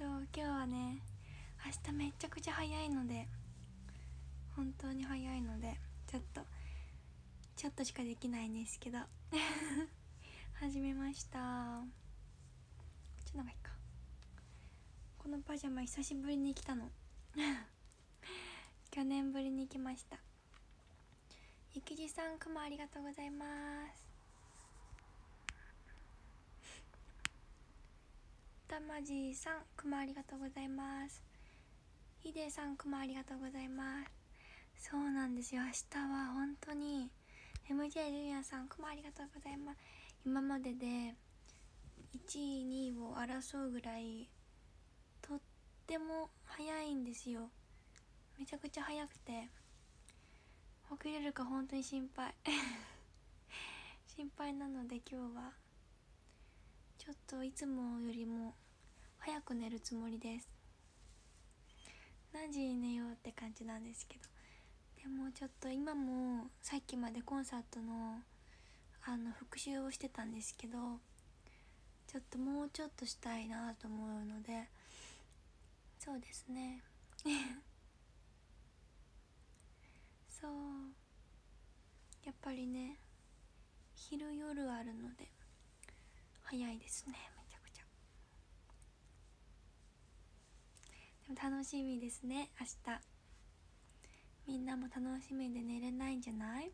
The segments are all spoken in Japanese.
そう今日はね明日めちゃくちゃ早いので本当に早いのでちょっとちょっとしかできないんですけど 始めました。こっちの方がいいか。このパジャマ久しぶりに来たの。去年ぶりに来ました。ゆきじさんくもありがとうございます。たまじさんくもありがとうございます。ひでさんくもありがとうございます。そうなんですよ。明日は本当に MJ ジュニアさんくもありがとうございます。今までで1位2位を争うぐらいとっても早いんですよ。めちゃくちゃ早くて起きれるか本当に心配。心配なので今日は。ょっといつもよりも早く寝るつもりです。何時に寝ようって感じなんですけど。でもちょっと今もさっきまでコンサートのあの復習をしてたんですけどちょっともうちょっとしたいなと思うのでそうですね。そう。やっぱりね昼夜あるので。早いですね。めちゃくちゃ。でも楽しみですね。明日。みんなも楽しみで寝れないんじゃない？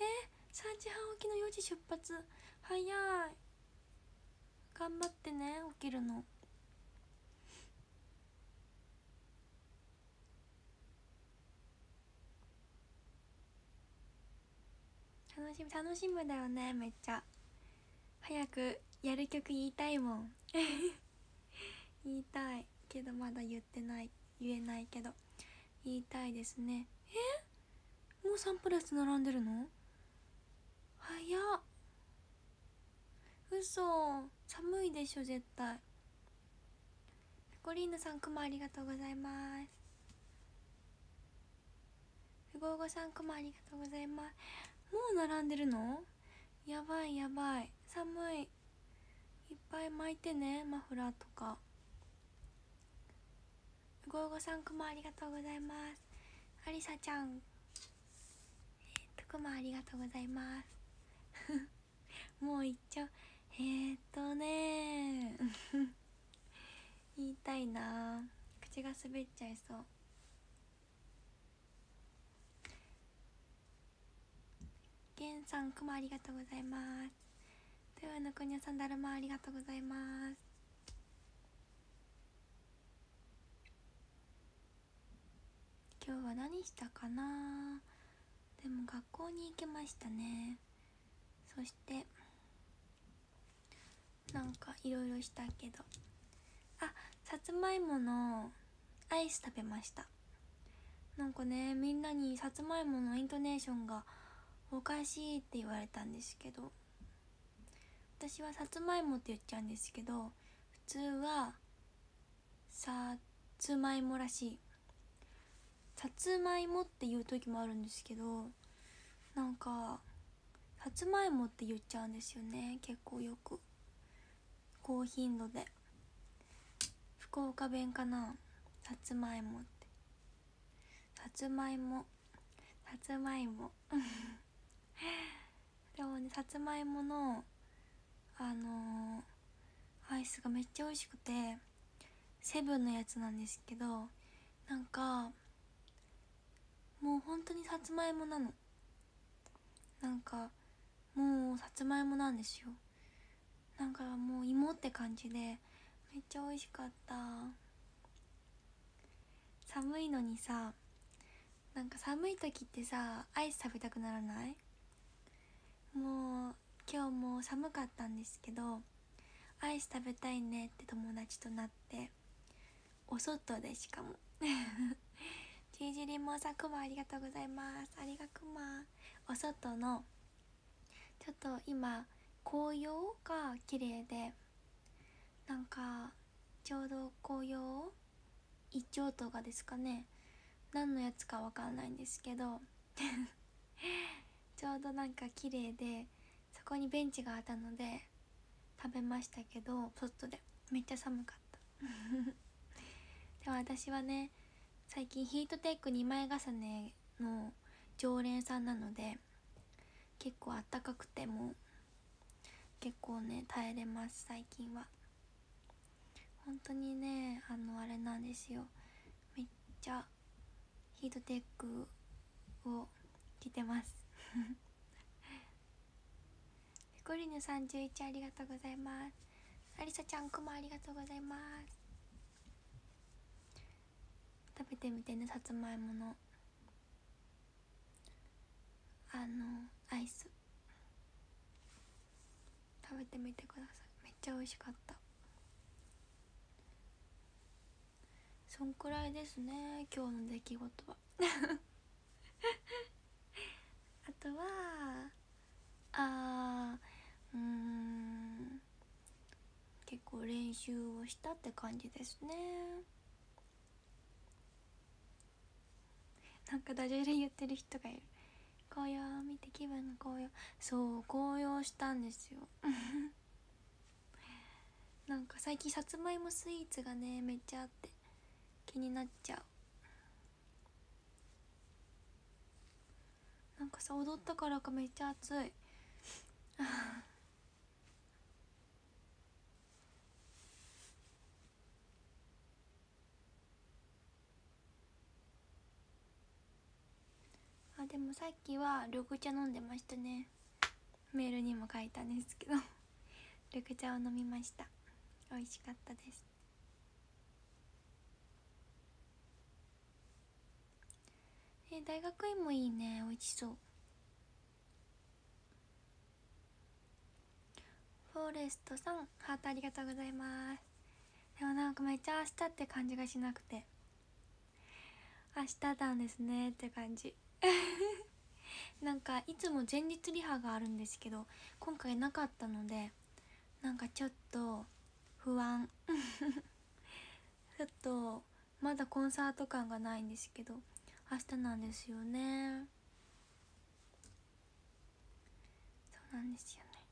え3時半起きの4時出発。早い。頑張ってね起きるの。楽しみ楽しみだよねめっちゃ。早くやる曲言いたいもん。言いたいけどまだ言ってない。言えないけど。言いたいですね。え？もうサンプレス並んでるの？早っ。嘘。寒いでしょ絶対。ペコリーヌさんくもありがとうございます。ふごうごさんくもありがとうございます。う並んでるの？やばいやばい。寒い。いっぱい巻いてねマフラーとか。ゴーゴさんくもありがとうございます。ありさちゃん。えー、っとくもありがとうございます。もういっちゃうえー、っとね。言いたいな。口が滑っちゃいそう。げんさんくもありがとうございます。豊の国さんだるまありがとうございます。今日は何したかな？でも学校に行きましたね。そしてなんかいろいろしたけど。あさつまいものアイス食べました。なんかねみんなにさつまいものイントネーションがおかしいって言われたんですけど私はさつまいもって言っちゃうんですけど普通はさつまいもらしい。さつまいもって言う時もあるんですけどなんかさつまいもって言っちゃうんですよね結構よく。高頻度で。福岡弁かなさつまいもって。さつまいもさつまいも。でもねさつまいものあのー、アイスがめっちゃ美味しくてセブンのやつなんですけどなんかもう本当にさつまいもなの。なんかもうさつまいもなんですよ。なんかもう芋って感じでめっちゃ美味しかった。寒いのにさなんか寒い時ってさアイス食べたくならない？もう今日も寒かったんですけどアイス食べたいねって友達となってお外でしかも。ちいじりもさくまありがとうございます。ありがくまお外のちょっと今紅葉が綺麗でなんかちょうど紅葉一丁とかですかね。何のやつかわかんないんですけど。ちょうどなんか綺麗でそこにベンチがあったので食べましたけど外で。めっちゃ寒かった。でも私はね最近ヒートテック2枚重ねの常連さんなので結構あったかくても結構ね耐えれます最近は。本当にねあのあれなんですよ。めっちゃヒートテックを着てます。ペ コリヌ31ありがとうございます。ありさちゃんくもありがとうございます。食べてみてねさつまいもの。あのアイス。食べてみてください。めっちゃ美味しかった。そんくらいですね今日の出来事は。とはあうん結構練習をしたって感じですね。なんかダジャレ言ってる人がいる。紅葉見て気分の紅葉。そう紅葉したんですよ。なんか最近さつまいもスイーツがねめっちゃあって気になっちゃう。なんかさ踊ったからかめっちゃ暑い。あでもさっきは緑茶飲んでましたね。メールにも書いたんですけど。緑茶を飲みました。美味しかったです。大学院もいいね。美味しそう。フォレストさんハートありがとうございます。でもなんかめっちゃ明日って感じがしなくて。明日なんですねって感じ。なんかいつも前日リハがあるんですけど今回なかったのでなんかちょっと不安。ちょっとまだコンサート感がないんですけど明日なんですよね。そうなんですよね。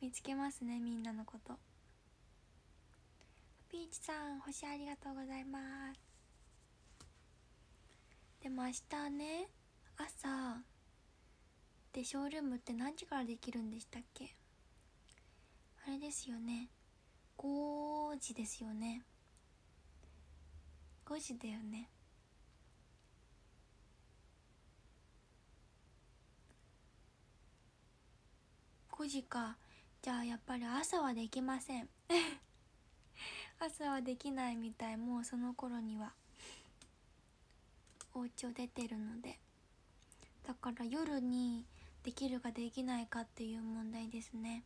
見つけますねみんなのこと。ピーチさん星ありがとうございます。でも明日ね朝でショールームって何時からできるんでしたっけ？あれですよね。5時ですよね。5時だよね。5時か。じゃあやっぱり朝はできません。朝はできないみたいもうその頃には。お家を出てるので。だから夜にできるかできないかっていう問題ですね。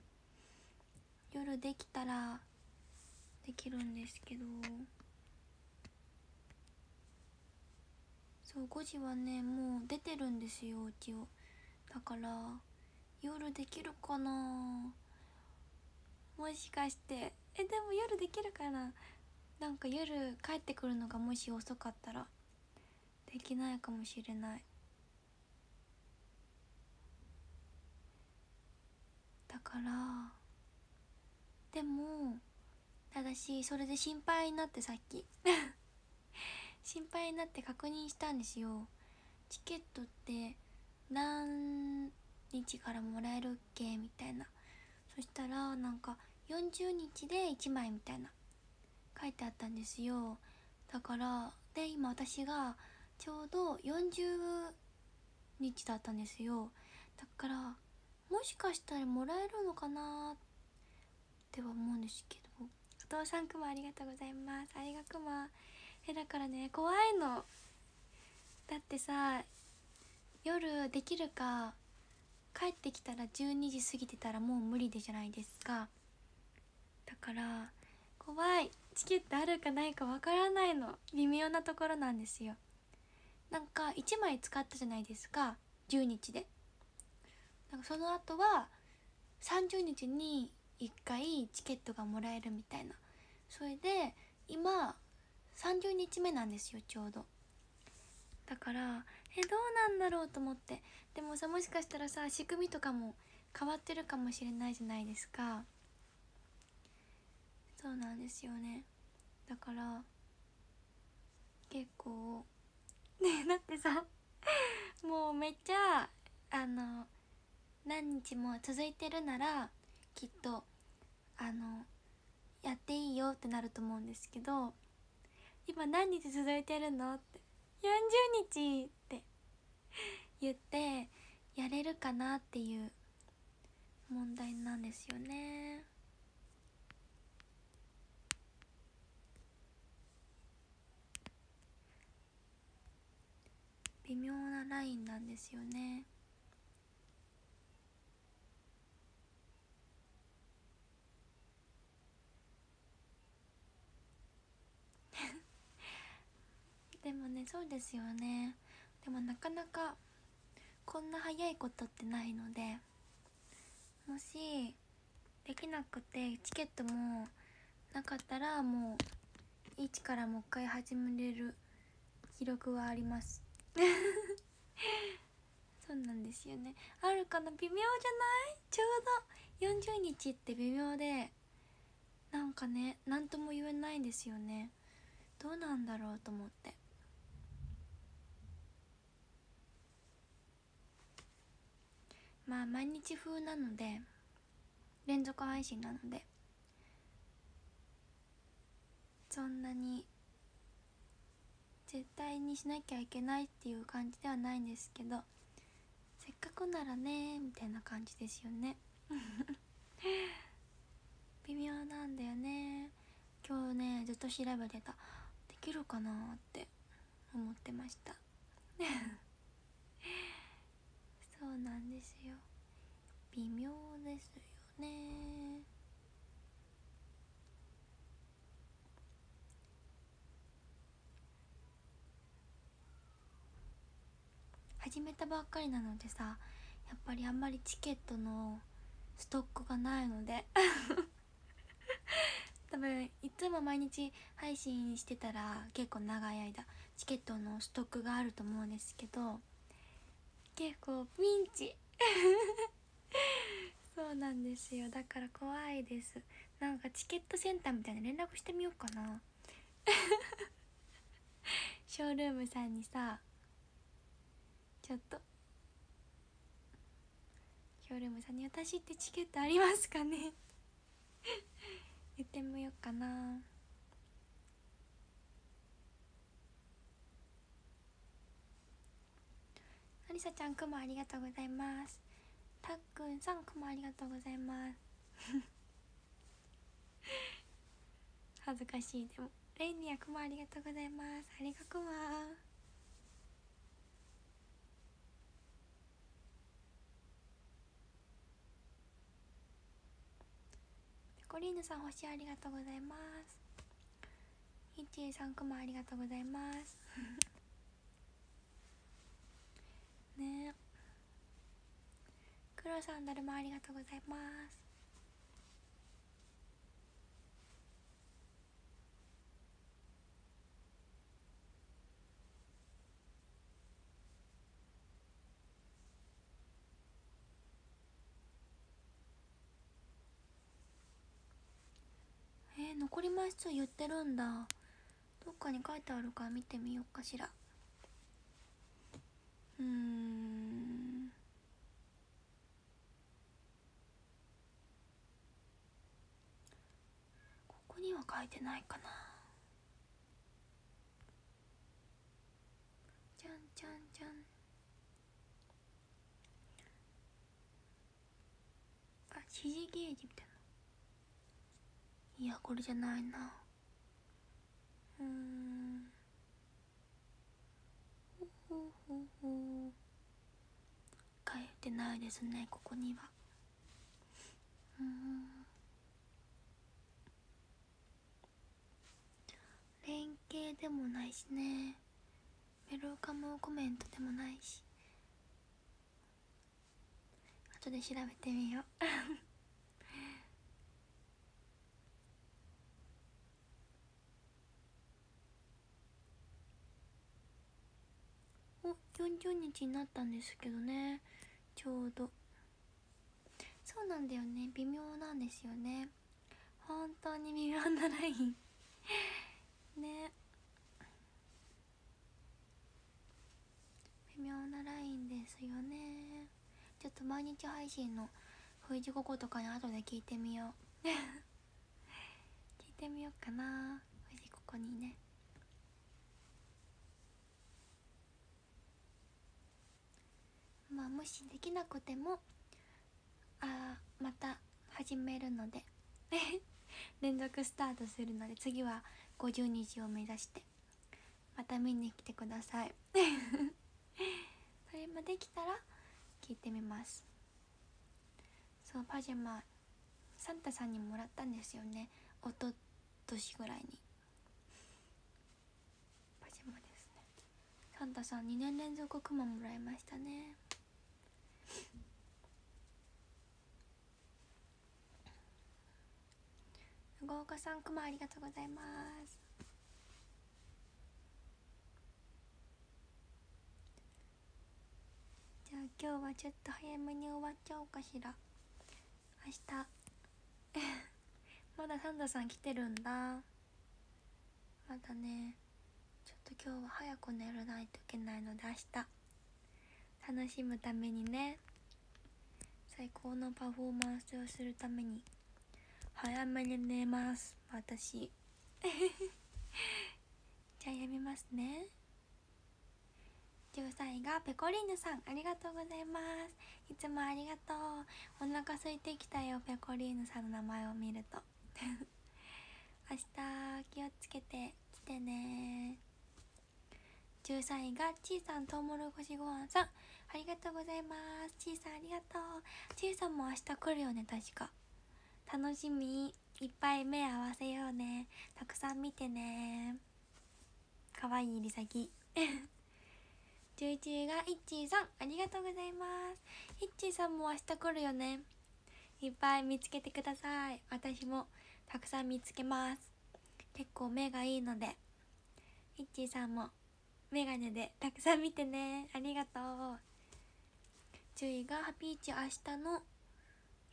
夜できたらできるんですけど。そう5時はねもう出てるんですよお家をだから夜できるかな。もしかして。えでも夜できるかな。なんか夜帰ってくるのがもし遅かったらできないかもしれない。だからでもただしそれで心配になってさっき。心配になって確認したんですよ。チケットって何日からもらえるっけ？みたいな。そしたらなんか40日で1枚みたいな。書いてあったんですよ。だからで今私がちょうど40日だったんですよ。だからもしかしたらもらえるのかなっては思うんですけど。お父さんくまありがとうございます。ありがくま。えだからね怖いの。だってさ夜できるか帰ってきたら12時過ぎてたらもう無理でじゃないですか。だから怖い。チケットあるかないかわからないの。微妙なところなんですよ。なんか1枚使ったじゃないですか。10日で。なんかその後は30日に1回チケットがもらえるみたいな。それで今30日目なんですよちょうど。だからえどうなんだろうと思って。でもさもしかしたらさ仕組みとかも変わってるかもしれないじゃないですか。そうなんですよね。だから結構ねだってさもうめっちゃあの何日も続いてるならきっとあのやっていいよってなると思うんですけど今何日続いてるの？って40日って。言ってやれるかなっていう問題なんですよね。微妙なラインなんですよね。でもねそうですよね。でもなかなかこんな早いことってないのでもしできなくてチケットもなかったらもう一からもう一回始めれる記録はあります。そうなんですよね。あるかな？微妙じゃない？ちょうど40日って微妙でなんかね何とも言えないんですよね。どうなんだろうと思って。まあ毎日風なので連続配信なのでそんなに絶対にしなきゃいけないっていう感じではないんですけどせっかくならねみたいな感じですよね。微妙なんだよね。今日ねずっと調べてた。できるかなって思ってました。そうなんですよ。微妙ですよね。始めたばっかりなのでさやっぱりあんまりチケットのストックがないので。多分いつも毎日配信してたら結構長い間チケットのストックがあると思うんですけど。結構ピンチ。そうなんですよ。だから怖いです。なんかチケットセンターみたいな連絡してみようかな。ショールームさんにさちょっと。ショールームさんに「私ってチケットありますかね? 」言ってみようかな。りさちゃんくもありがとうございます。たっくんさんくもありがとうございます。恥ずかしい。でもレイニアくもありがとうございます。ありがくまコリーヌさん星ありがとうございます。ヒッチーさんくもありがとうございます。ね。黒さんだるまありがとうございます。えー、残り枚数言ってるんだ。どっかに書いてあるか見てみようかしら。うん。ここには書いてないかな。じゃんじゃんじゃん。あ指示ゲージみたいな。いやこれじゃないな。うん。書いてないですねここには。うん。連携でもないしね。メルカムコメントでもないし。後で調べてみようお40日になったんですけどねちょうどそうなんだよね微妙なんですよね本当に微妙なラインね微妙なラインですよねちょっと毎日配信の冬地こことかに後で聞いてみよう聞いてみようかな冬地ここにねまあもしできなくてもあまた始めるので。連続スタートするので次は50日を目指してまた見に来てください。それもできたら聞いてみます。そうパジャマサンタさんにもらったんですよね。おととしぐらいに。パジャマですね。サンタさん2年連続クマもらいましたね。豪華さんクマありがとうございます。じゃあ今日はちょっと早めに終わっちゃおうかしら。明日。まだサンタさん来てるんだ。まだね。ちょっと今日は早く寝らないといけないので明日。楽しむためにね。最高のパフォーマンスをするために。早めに寝ます。私。じゃあやめますね。13位がペコリーヌさん。ありがとうございます。いつもありがとう。お腹空いてきたよ。ペコリーヌさんの名前を見ると。明日気をつけてきてね。13位がちいさんとうもろこしごはんさん。ありがとうございます。ちいさんありがとう。ちいさんも明日来るよね確か。楽しみ。いっぱい目合わせようね。たくさん見てね。かわいいりさき11位がいっちーさん。ありがとうございます。いっちーさんも明日来るよね。いっぱい見つけてください。私もたくさん見つけます。結構目がいいので。いっちーさんもメガネでたくさん見てね。ありがとう。注意がハピーチ明日の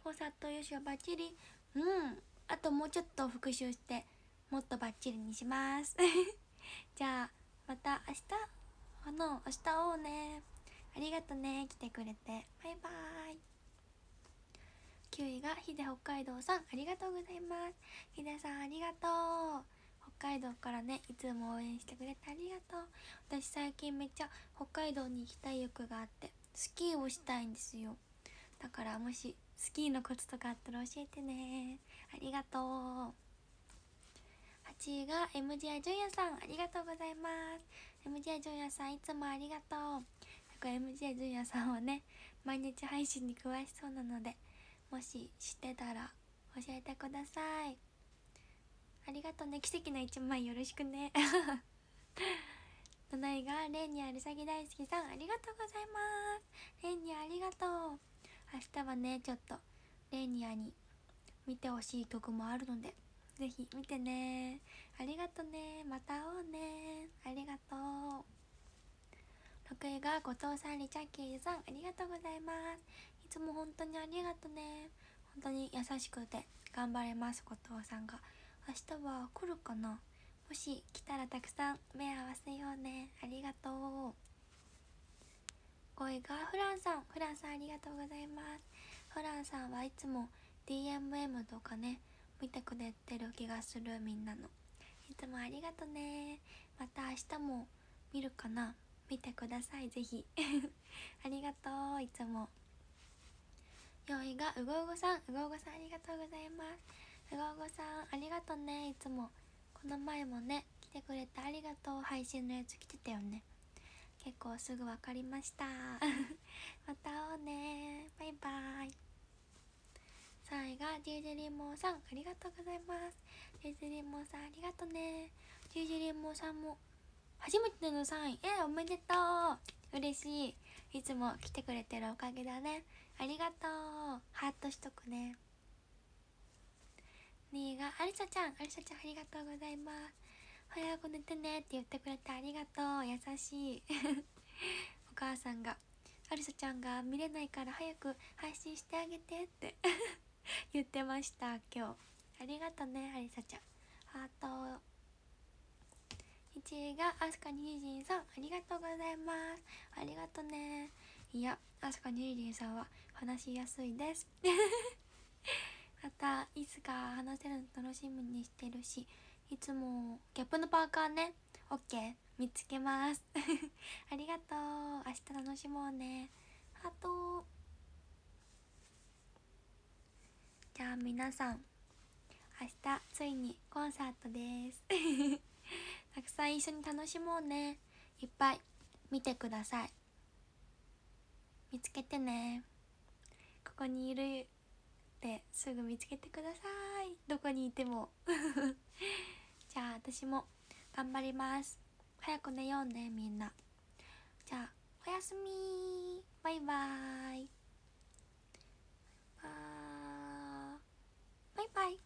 お砂糖よしはバッチリ。うん。あともうちょっと復習してもっとバッチリにします。じゃあまた明日あの明日会おうね。ありがとね。来てくれて。バイバーイ。9位がヒデ北海道さん。ありがとうございます。ヒデさんありがとう。海道からねいつも応援してくれてありがとう。私最近めっちゃ北海道に行きたい欲があってスキーをしたいんですよ。だからもしスキーのコツとかあったら教えてね。ありがとう。8位が MJ ジュンヤさんありがとうございます。MJ ジュンヤさんいつもありがとう。MJ ジュンヤさんはね毎日配信に詳しそうなのでもし知ってたら教えてください。ありがとうね。奇跡の1枚よろしくね。7位がレンニャルサギ大好きさんありがとうございます。レンニャありがとう。明日はねちょっとレニアに見てほしい曲もあるのでぜひ見てね。ありがとね。また会おうね。ありがとう。6位が後藤さんリチャッキーさんありがとうございます。いつも本当にありがとね。本当に優しくて頑張れます後藤さんが。明日は来るかな？もし来たらたくさん目合わせようね。ありがとう。5位がフランさん。フランさんありがとうございます。フランさんはいつも DMM とかね見てくれてる気がするみんなの。いつもありがとね。また明日も見るかな？見てください。ぜひ。ありがとう。いつも。4位がうごうごさん。うごうごさんありがとうございます。うごごさんありがとうねい。つもこの前もね来てくれてありがとう配信のやつ来てたよね結構すぐ分かりましたまた会おうねバイバイ3位がジェジェリンモーさんありがとうござい。ますジェジェリンモーさんありがとうねジェジェリンモーさんも初めての3位えおめでとう嬉しい。い。つも来てくれてるおかげだねありがとうハートしとくね2位がアリサちゃんアリサちゃんありがとうございます。早く寝てねって言ってくれてありがとう。優しい。お母さんがアリサちゃんが見れないから早く配信してあげてって。言ってました今日。ありがとねアリサちゃん。ハート。1位がアスカニージンさん。ありがとうございます。ありがとね。いやアスカニージンさんは話しやすいです。またいつか話せるの楽しみにしてるしいつもギャップのパーカーね OK 見つけます。ありがとう。明日楽しもうね。ハート。じゃあ皆さん明日ついにコンサートです。たくさん一緒に楽しもうね。いっぱい見てください。見つけてね。ここにいるってすぐ見つけてください。どこにいても。じゃあ私も頑張ります。早く寝ようねみんな。じゃあおやすみ。バイバーイ。バイバイ。